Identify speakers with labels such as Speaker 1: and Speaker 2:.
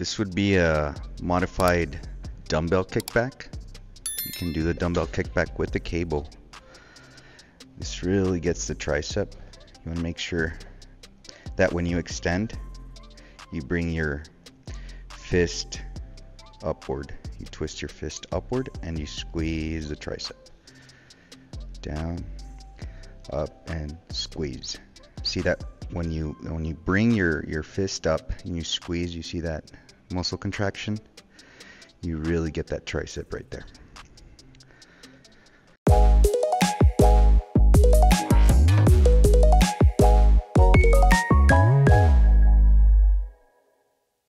Speaker 1: This would be a modified dumbbell kickback. You can do the dumbbell kickback with the cable. This really gets the tricep. You want to make sure that when you extend, you bring your fist upward. You twist your fist upward and you squeeze the tricep. Down, up, and squeeze. See that when you when you bring your your fist up and you squeeze, you see that muscle contraction? You really get that tricep right there.